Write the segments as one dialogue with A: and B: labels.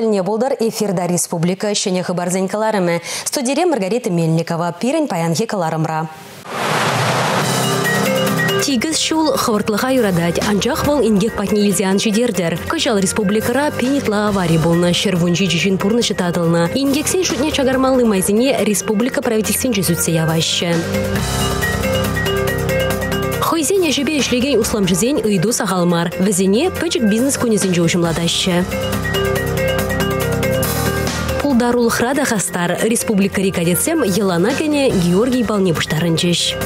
A: тіліне болдар эфирда республика шене хабарзен каларымы. Студире Маргарита Мельникова, пирен паянхи каларымра.
B: Тигіз шул хавыртлыға юрадать, анчах вол ингек патни илзиан жидердер. Кыжал республикара пенитла аварий болна, шервунжи жишин пурны шытадылна. Ингексен шутне чагармалы майзине республика правительствен жесутсе яваще. Хойзен ежебе ишлеген услам жизен ыйду сахалмар. Везене пычык бизнес кунезен жоушымладаще. Пулдарулхрада хастар республика рикадетсем елана Георгий Балнебуштарынчыш.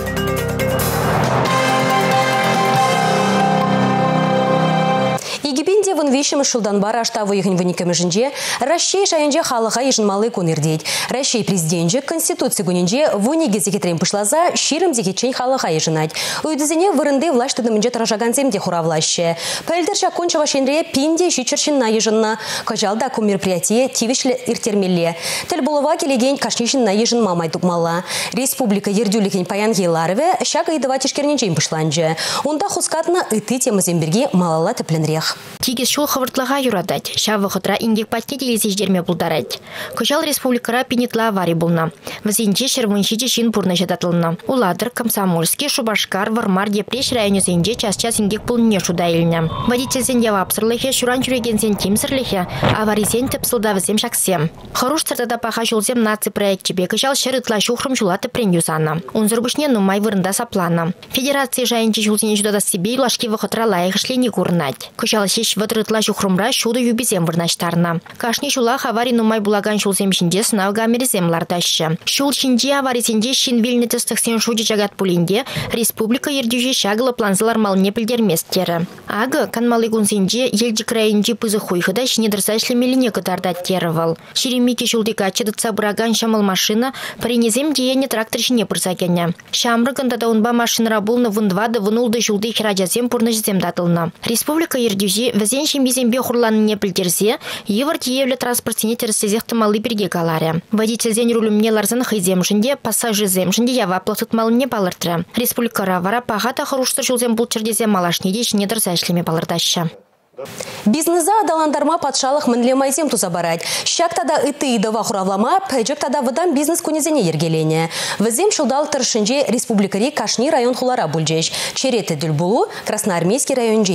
A: Вишем шулдан бар ашта выйгын выниками жинже, Россия шайынже халыға ежынмалы кунердейд. Россия президентже конституция гунинже вуниге зекетрем пышлаза, ширым зекечен халыға ежынать. Уйдызене вырынды власть тыдымынже таражаган земде хуравлаще. Пәлдір шаконча вашенре пинде на ежынна. Кажалда ку мероприятие тивишле иртермелле. Тіл булыва келеген на ежын мамай тукмалла. Республика ердюлікен паян еларыве, шак идыва тишкерненчен пышланже. Онда хускатна ыты темыземберге малала тепленрех.
C: Тигіз шул хывыртлыға юрадать. Шавы хытра ингек патне телесеждерме булдарать. Кыжал республикара пенетла аварий булна. Вазинче шервунчиче шин пурна жадатылна. Уладыр, комсомольский, шубашкар, вармар, депреш районе зенже час-час ингек пулне шуда илня. Водительсен ява апсырлыхе, шуран жүрегенсен тимсырлыхе, аварийсен тепсылда візем шаксем. Хоруш цыртада паха жулзем наци проект чебе кыжал шерытла шухрым жулаты прен юзана. Унзырбышне нумай вырында саплана. Федерация жайынче жулзене жудада себе лашки вахытра лайық шлени курнать. Кыжал шеш вăтрытла çухрымра шуды юбисем вырнаçтарна. Кашни шула хавари нумай булаган шулсем çинче сынав гамерисем лартаççы. Шул çинче аварисенче çин вилнне тăстăхсен шучы чагат пулинде республика ердюже çагылы планзылар малне пілдерместері. Ага, канмалы кунсенче елчі краинче пызы хуйхыда çине тырса шлемелине кытардат терывал. Шеремики шулдика чыдытса бұраган шамыл машина паренезем деяне трактор çине пырсакене. Шамры кында унба машинра булны вындвады вынулды шулды хиражасем пурнышзем датылна. Республика ердюже візен шембезембе хурланыне білдерсе, евір тиевлі транспортсене терсезекті малы бірге каларе. Водительзен рулімне ларзан хайзем жінде, пассажирзем жінде ява платытмалыне балыртыры. Республикара вара пағата хұрушты жылзен бұл чердезе малашнеде ішіне дұрза ішлеме балырдашы.
A: Бизнеса адаландарма патшалық мінле майзем туза барать. Шак тада ыты идыва хуравлама, пәжік тада выдан бизнес кунезене ергелене. Візем шылдал тұршынже республикари Кашни район хулара бүлжеш. Череті дүл Красноармейский район же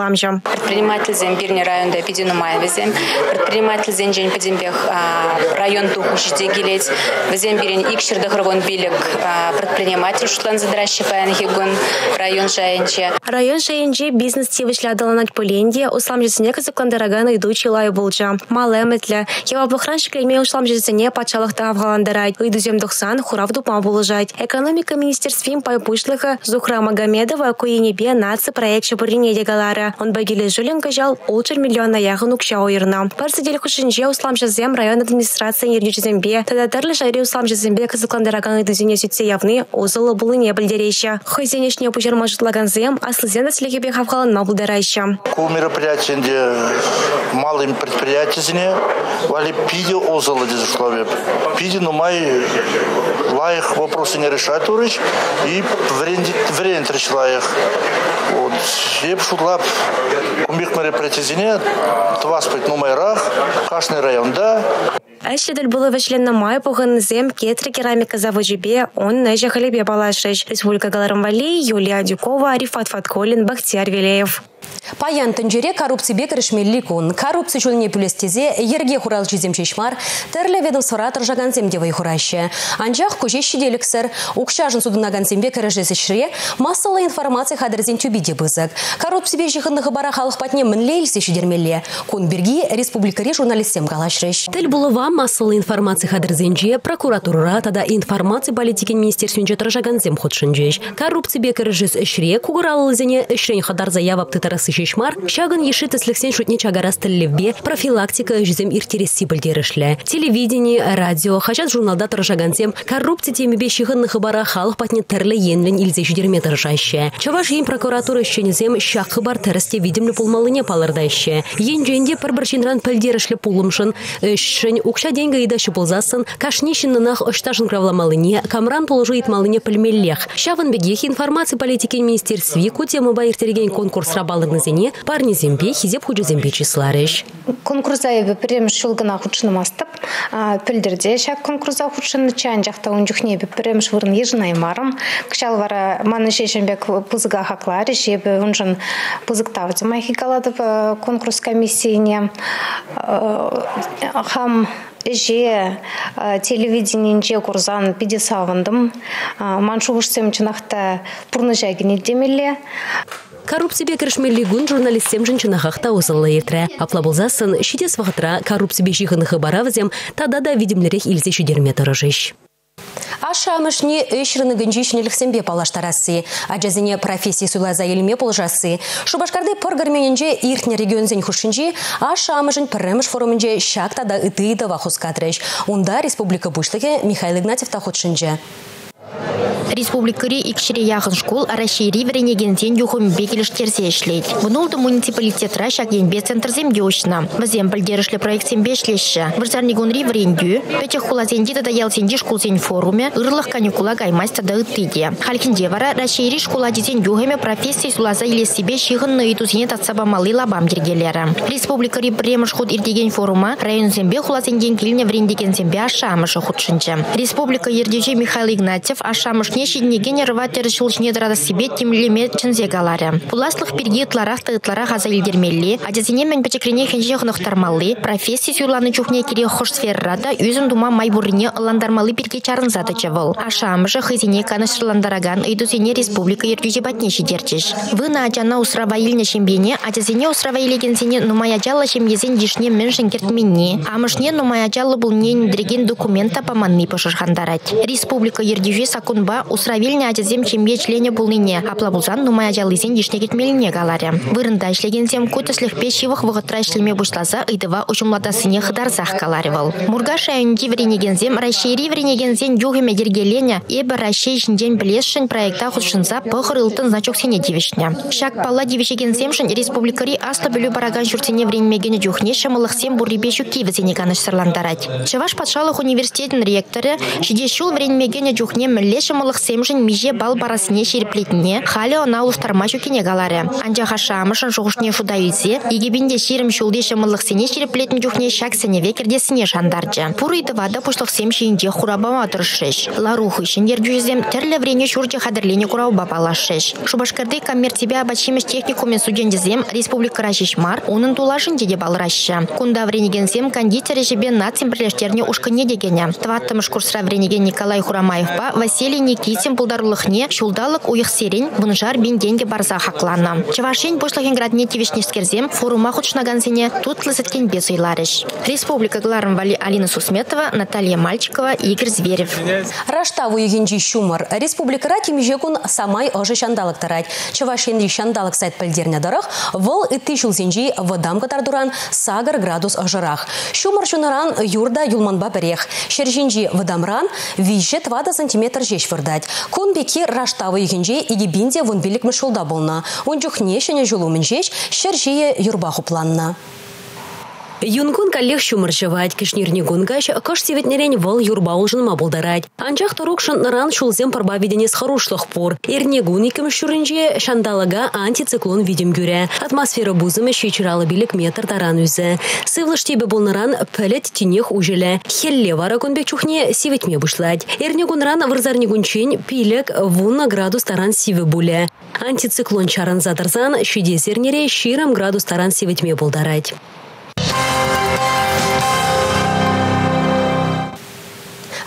D: исламжам.
E: Предприниматель Зембирни районда пидину майвезем. Предприниматель Зенжен Падимбех район тухушите гилеть. В Зембирин икшер дохровон билик предприниматель шутлан задращи паянхигун район Шаянче.
D: Район Шаянче бизнес тивышлядаланать поленде услам жесене казыкландараган идучи лай болжа. Малеметле. Ева бухраншы клейме услам жесене пачалықта авгаландарать. Идузем духсан хурав дупма болжать. Экономика министерствим пайпушлыха Зухра Магомедова куенебе наци проект шапурине дегалара. Он багиле жилен кажал улчыр миллиона яғын укша ойырна. Барсы дел хушинже услам жазем район администрация ергючізембе. Тада тарлы жайре услам жазембе кызыкландараган идызіне сүтсе явны озылы бұлы не білдерейші. Хойзенешне пужарма жытлаган зем аслызен да слегебе хавхалан мабылдарайшы.
F: Ку мероприятиенде малым предприятиесіне вали пиде озылы дез условия. Пиде нумай лайық вопросы не решать урыч и время лайық. Вот. Еп шутлап кумбик мероприятиесіне тваспайт нумайрах, кашный районда.
D: Әшледіл бұлы вәшленна май бұғын зем кетрі керамика заводжебе, он нәжі халебе балашыш. Республика Галарымвали, Юлия Дюкова, Рифат Фатколин, Бахтияр Велеев.
A: Паян тінжере коррупция бекірішмелі күн. Коррупция жөліне пүлестезе ерге хурал жезем шешмар, тәрлі ведомствора тұржаған земдевай хурашы. Анжақ көже шиделіксір, ұқшажын судынаган зембе кіріжесі шыре, массалы информация қадырзен түбеде бұзық. Коррупция бе жиғындығы бара халық патне мінлейлсе шидермелі. Күн бірге республикари журналистем қалашырыш.
B: Тіл бұлыва массалы информация қадырзенже прокуратура тада информация политикен министерственже тұржаған зем худшынжеш. Коррупция бе кіріжес ішре, күгір алылызене ішрен қадар заявап тарасы шешмар, шагын еші тісліксен чагарас тіллевбе профилактика жүзем иртересі білдерішлі. Телевидение, радио, хачат журналда тұрышагансем коррупция темебе шиғынны хыбара халық патне тірлі енлін илзе жүдерме тұрышашы. Чаваш ен прокуратура шенезем шақ хыбар тәрісте видимлі пулмалыне палырдайшы. Ен жөнде пір бір жинран пілдерішлі пулымшын, үшшін укша деньги идашы болзасын, кашнишиннынах ышташын кравламалыне, камран положу итмалыне пілмеллех. Шавын бегех информации политики министерстве кутема байыртерген конкурс рабалыгнызене парни зембе хизеп хуже зембе числарыш.
G: Конкурса ебі бірем шылгына худшыны мастып, пілдерде шак конкурса худшыны чайын жақта онжухне ебі бірем швырын ежін аймарым. Кышал вара маны шешенбек пузыга хаклары, ебі онжын пузыктавды махикаладып конкурс комиссияне. Хам же телевидениенже курзан пиде савындым маншугушсем чынакта пурны жагине демеле
B: Коррупция кірішмелі гүн журналистем жынчына хақта осылы етірі. Апла болзасын, шидес вақытра коррупция жиғынығы баравызем, тада да видимлерек илзе шүдерме тұрыжыш.
A: Аша мышне өшіріні гінжишінелік сенбе палаштарасы. Аджазіне профессия суйлаза елме болжасы. Шубашкарды пыргармененже иртне регионзен хушинжи, аша амышын піріміш форумынже шактада ытыйды вахус кадрыш. Унда республика бұшлығы Михаил Игнатьев тахутшынжы.
C: Республикари икшире яғын школ арашири вренегензен юхым бекеліштерсе ішлейд. Бұнылды муниципалитет рашак енбе центрзем деушна. Візем білдерішлі проектсен бешлеші. Вірзарнигунри врендю, пәтек хулазенде да ялсенде школзен форуме, ырлық каникула гаймаста да ыттыде. Халкинде вара рашири школа дизен юхеме профессия сулаза себе шиғынны итузене татсаба малы лабам дергелері. Республикари премыш худ ирдеген форума район зембе хулазенген киліне врендеген зембе ашамышы худшынчы. Республика ердеже Михаил Игнатьев ашамышне шиднеген рватер шулшне драда себе тимлеме чынзе галаре. Пуласлых перги тларах та тларах аза илдермелли, адезине мен печекрене хенже хнохтармалы, профессия сюланы чухне кире хош сферрада, юзын дума майбурне ландармалы перге чарынзады чевыл. Ашамышы хызине канышландараган идузине республика ердюже батнеши дерчеш. Вы на аджана усрава илне шембене, адезине усрава илегенсене нумая жала шемьезен дишне меншин кертменне. Амышне нумая жалы был не дреген документа поманны пошырхандарать. Республика ердюже сакунба усравильне адезем чембе члене булныне, аплабулзан нумая жалызен дишне кетмеліне галаре. Вырында ишлегенсем кутыслых пешивых вғытра ишлеме бушлаза ыдыва учумладасыне хыдарзах каларевал. Мургаш айынди вренегензем, рашери вренегензен югеме дергелене, эбі рашей жінден білесшін проекта худшынса пықыр ылтын значок сене дивишне. Шак палла дивишегенземшін республикари аста білу бараган жүртене вренмегені жүхне шамылықсем буррибе жүкке візене каныш сырландарать. Чаваш патшалық университетін ректоры, шиде шул вренмегені жүхне мілле шамылықсемшін меже бал барасыне шереплетіне, халі она улыштарма жүкене галаре. Анжа хашамышын жоғышне шуда үйзе, егебінде шерім шулде шамылықсене шереплетін жүхне шак сене векердесіне шандаржы. Пурыйды вада пушлықсем шейінде хурабама тұрышыш. Ларухы шендер жүзем тірлі врене шурде хадырлене курауба балашыш. Шубашкарды коммерцебе абачимеш техникумен студентізем республика рашишмар, оның тулашын деде балырашы. Кунда вренегенсем кондитері жебе нацин бірлештеріне ушкыне дегене. Тваттымыш курсра вренеген Николай Хурамаевпа Василий Никитин пулдарлықне шулдалық уйық серен бұнжар бен денге барза хақланы. Чавашин бушлыхен градне тивишнескерзем форума худшнагансене тут бес уйларыш. Республика Гларм Вали Алина Сусметова, Наталья Мальчикова, Игорь Зверев.
A: Раштаву егенжи шумар. Республика Рати межекун самай ожи шандалык тарать. Чавашин шандалык сайт пальдерня дорог, вол и шулзенжи водам катардуран сагар градус ожирах. Шумар шунаран юрда юлманба берех. Шержинжи водамран виже 20 сантиметр жеш вырдать. Кун беки раштаву егенжи иги бинде вон билик мышулда болна. Он жухне шене жулу мінжеш, шержие юрбаху планна.
B: Юнгун коллег шумыршывать, кишнирни гунгаш, каш севетнерень вол юрба улжын мабулдарать. Анчах турукшын наран шулзем парба виденес хорошлых пор. Ирнегун икім шурынже шандалага антициклон видим гюре. Атмосфера бузымы шечиралы билик метр таран үзі. Сывлыш тебе был наран пәлет тинех ужеле. Хелле вара кунбек чухне севетме бушлать. Ирнегун ран варзарнигунчень пилек вунна градус таран сивы буле. Антициклон чаран задарзан, шидезернере ширам градус таран севетме булдарать.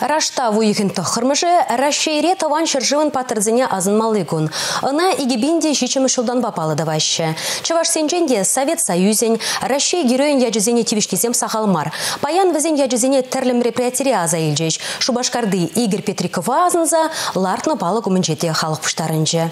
A: Рашта вуйхин тохырмыжы, рашейре таван шыржывын патырзыне азын малыгун. Она игибинде жичымы шылдан бапалы даваще. Чаваш сенженде Совет Союзен, рашей героин яджизене тивишкизем сахалмар. Паян візен яджизене терлім реприятире аза илжеш. Шубашкарды Игорь Петрикова азынза, лартны палы кумынжете халық пуштарынжы.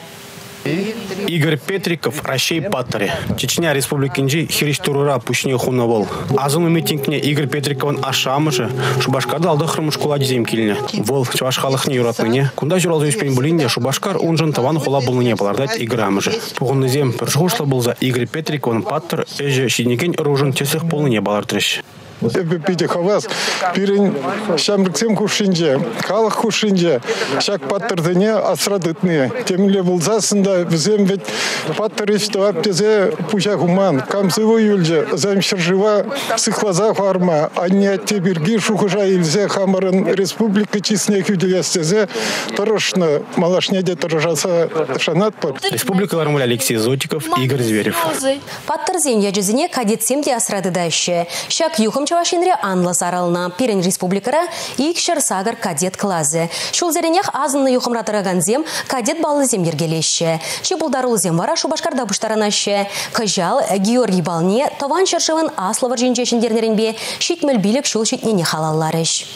H: Игорь Петриков, Ращей Паттаре. Чечня республикинжи хириштурура пушне хунавол. Азыны митингне Игорь Петриковын ашамыжы, Шубашкарда алды хрымыш кула дизем киліне. Вол чуваш халықны юратныне. Кунда журалзы үшпен бұлінде Шубашкар унжын таван хула бұлыне балардат Игорь амыжы. Пуғынны зем піршғышлы болза Игорь Петриковын Паттар әжі шиднекен ұружын тесіх бұлыне балардырыш
I: пиде хавас пирин шамрыксем хушинже халық хушинже шак паттырдыне асрадытны темле булзасында бізем ведь паттырышты аптезе пуча хуман камсывы юльже зам шыржыва сыхлаза фарма анне тебирги шухыжа илзе хамарын республика чисне хүделестезе торошны малашнеде торожаса шанат пар.
H: Республика лармуля алексей зотиков игорь зверев.
A: Паттырзен яжызіне кадетсемде асрадыдаще шак юхым чавашинре анла сарална пирен республикара икшер сагар кадет клазы. Шулзеренех азынны юхымратыраганзем кадет баллызем ергелеще. Чебулдарулзем вара шубашкарда буштаранаще. Кыжал Георгий Балне тован шершывын асловар жинчешіндернеренбе шитмел билік шул шитнене халалларыш.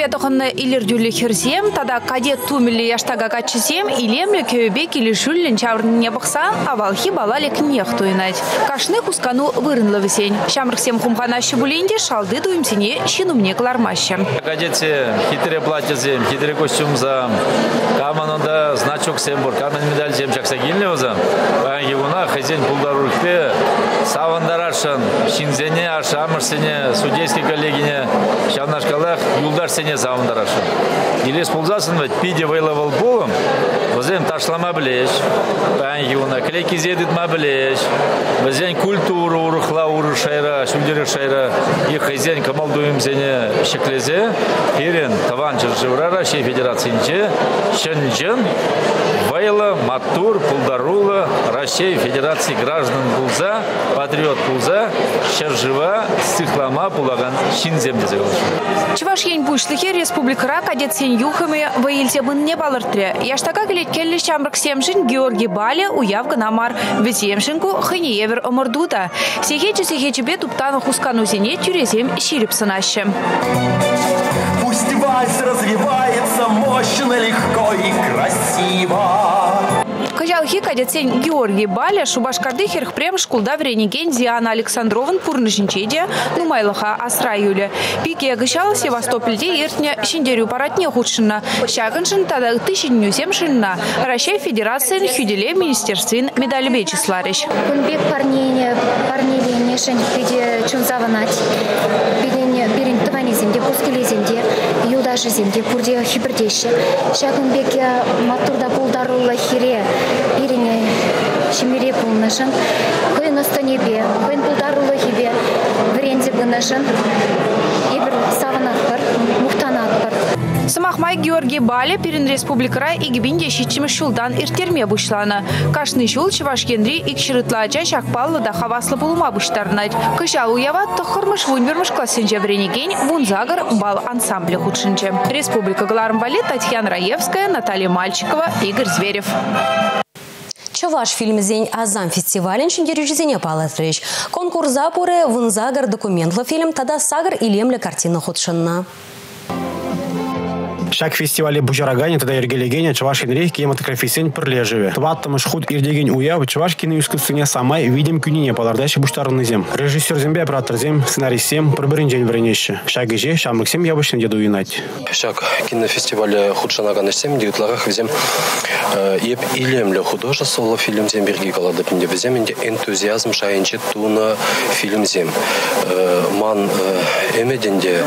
J: Кебе тохынны илердюлі херсем, тада кадет тумілі яштага качысем, илемлі көбе келішүлін чаврын бақсан, авалхи балалек нех туйнать. Кашны кускану вырынлы весень. Шамрыксем хумхана шыбулинде шалды дуемсене шинумне клармаще.
K: Кадете хитре платьезем, хитре костюмза, каманында значок сембур, камен медаль зем чакса гильневза. Баянги вуна хазен пулдарурхпе, савандарашын, шинзене, ашамырсене, судейский коллегине, шавнашкалах, юлдар сене завындарашы. Илес пулзасын вет пиде вайлавал болым, Вазем ташлама білеш, юна, клейки зедит ма білеш, вазен культура урыхла урышайра, шүлдері шайра, и хазен камал дуем зене шеклезе, херен таван жыржывра Россия Федерациянче, шынжын, вайла, матур, пулдарула, Россия Федерации граждан пулза, патриот пулза, шыржыва, стихлама пулаган шинзем.
J: Чуваш ень бушлыхе республикара кадет сен юхами ваилте бын не балыртре. Яштака келет келли шамрак семшин Георгий Бале уяв намар веземшинку хыне евер омырдуда. Сехечи сехечи бе туптаны хускану зене тюрезем ширип.
L: Пусть вальс развивается мощно, легко и красиво.
J: Кажалхи кадетсен Георгий Баля, Шубашкарды херхпрем шкулда вренеген Диана Александрован пурнышинчеде, Нумайлаха Асра Юля. Пике гышал Севастопольде иртня шиндерю паратне худшина. Шагыншин тада тысячню семшинна. Россия Федерация хюделе министерствен медаль бечисларищ.
M: Кунбек парнение, парнение нешен пиде чунзаванать. Пидене берин тыванеземде, пускелеземде, юлдашеземде, пурде хибрдеше. Шагынбеке матурда пулдарула хире шимире пулнышын, хойн останебе, хойн пулдарулы хибе, вренде бынышын, бар, мухтанат бар.
J: Самахмай Георгий Бале перен республикара игибинде щичимы шулдан иртерме бушланы. Кашны шул чевашкенри икширытлача шакпаллы да хаваслы булума буштарнать. Кышал уява тохырмыш вунвермыш классенче вренеген вунзагар бал ансамбле худшинче. Республика Галармбали Татьяна Раевская, Наталья Мальчикова, Игорь Зверев.
A: Чаваш фильмзен Азам фестивален шиндерюжизене палатрыш. Конкурс запуры вынзагар документлы фильм тада сагар илемле картина худшынна.
H: Шак фестивале Бужарагане тогда ергелегене Чаваш Енрей кинематографисен пірлежеве. Тваттымыш худ ирдеген уя Чаваш киноискусствене самай видим палардайшы буштарыны зем. Режиссер зембе оператор зем, сценарий сем, пірбірін жен вренеші. Шак еже, шамлык сем ябышын деду уйнать.
N: Шак кинофестивале худшанаганы сем, девятларах взем еп илемле художество фильм зем берги калады пинде взем, инде энтузиазм шайынче туна фильм зем. Ман эмеденде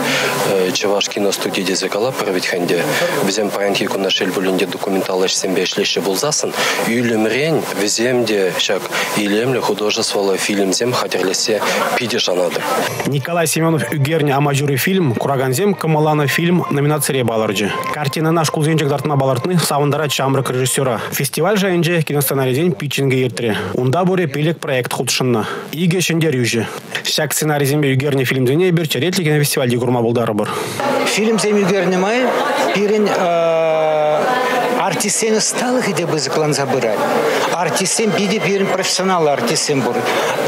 N: киностудия дезекала проведь ханде бөлінде візем паянхи кунашел бөлінде документалы ішсембе ішлеші болзасын үйлімрен віземде шак илемлі художестволы фильмзем хатерлесе пиде жанады
H: Николай Семенов үгерне амажуры фильм Кураганзем Камалана фильм номинация баларджы картина наш кулзенчик дартына балартны савындара чамрык режиссера фестиваль жайынже киносценарийден питчинге ертіре унда боре пелек проект худшынна. Иге шендер южи шак сценарийзембе үгерне фильмзене бир черетлі кинофестивальде курма булдары бар
O: фильм зем үгерне май пирен э, артистен сталых иде біз клан забырать. Артистен биде бирин профессионал артистен бур.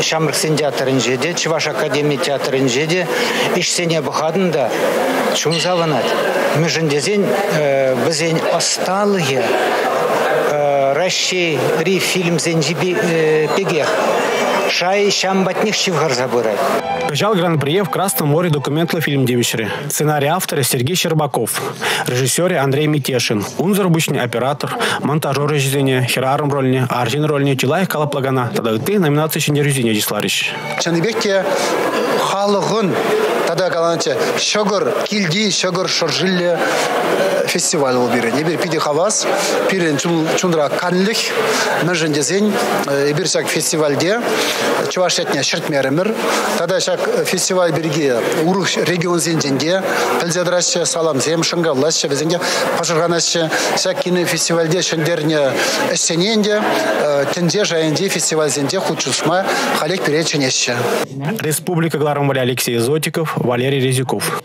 O: Шамрыксен театрын жеде, Чуваш академия театрын жеде, ишсене бұхадын да, заванат. межендезен бізен осталые Россия ри фильм зенжиби пегех шай шамбатних шивгар забырай.
H: Кыжал гран-при в Красном море документла фильм девичери. Сценарий автора Сергей Щербаков. Режиссер Андрей Митешин. Унзор обычный оператор, монтажер режиссения, хераром рольне, аржин рольне, Чилаев Калаплагана. Тогда ты номинация шине режиссения дислариш.
P: Чаныбекке халығын тада каланча шогор килди шогор шоржиле фестиваль ол бире небир пиди хавас пирен чундра канлих мыжын дезен бир шак фестивальде чувашетне шертмеремир тада шак фестиваль бирге урух регион зенженде пілзедраше салам зем шыңгаллаще бізенге пашырганаще шак кино фестивальде шендерне эссененде э, тенде жайынде фестиваль зенде хучушма халек переченеще
H: Республика Гларамвали Алексей Зотиков, Валерий Резюков.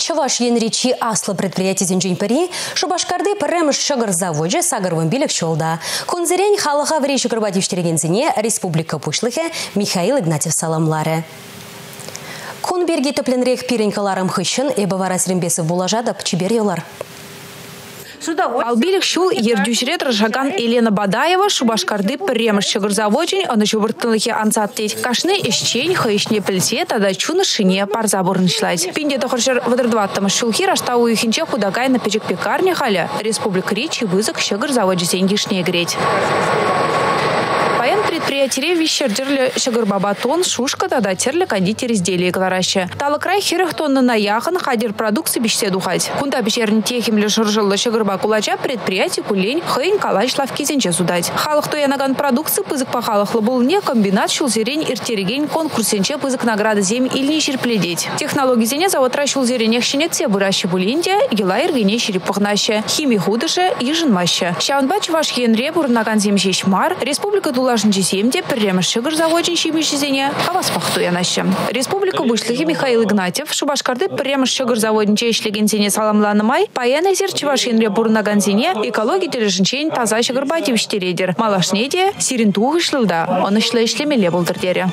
A: Чаваш енричи аслы предприятие зенжин пери, шубашкарды пірреміш шығыр заводжы сағырвын билік шолда. Конзерен халыға врей зіне республика пушлыхе Михаил Игнатьев саламлары. Кунберги тепленрек пиренькаларым хыщын, эбі варасрымбесів булажадып чибер елар.
J: Албилик шул ердюшрет Рашаган Елена Бадаева шубашкарды премыш чыгырзаводчень аны жубыртынлыхе ансаттеть. Кашны ищень хайшне пілсе тада чуны шине парза бурнышлать. Пинде тохыршыр выдырдваттым шулхи раштау ихинче худагай на печек пекарня халя. Республика Речи вызык чыгырзаводчи сенгишне греть предприятие вещердерлі шығырбаба тон шушка тада терлі кондитер изделия клараще. Талы край херых тонны на яхын хадир продукции бишсе духать. Кунда бешерін техимлі шыржылы шығырба кулача предприятие кулень хыйн калач судать. Халық янаган продукции пызык пахалықлы был не комбинат шулзерень иртереген конкурсенче пызык награды зем или шерпледеть. Технологии зене завод рашул зеренех щенеце буращи булинде, ела иргене шереппахнаще, хими худыше и жынмаще. Шаунбач ваш хенре бурнаган земщещ мар, республика тулашынче земде пірреміш шығыр заводчын шимешізене хаваспақту янашы. Республика бұшлығы Михаил Игнатьев Шубашкарды пірреміш шығыр заводынче ішлегенсене саламланымай, паян әзер чывашенре бурнаганзене экология тележінчен таза шығыр байтевіштередер. Малашнеде сирин туғы он ішлі ішлемеле болдырдері.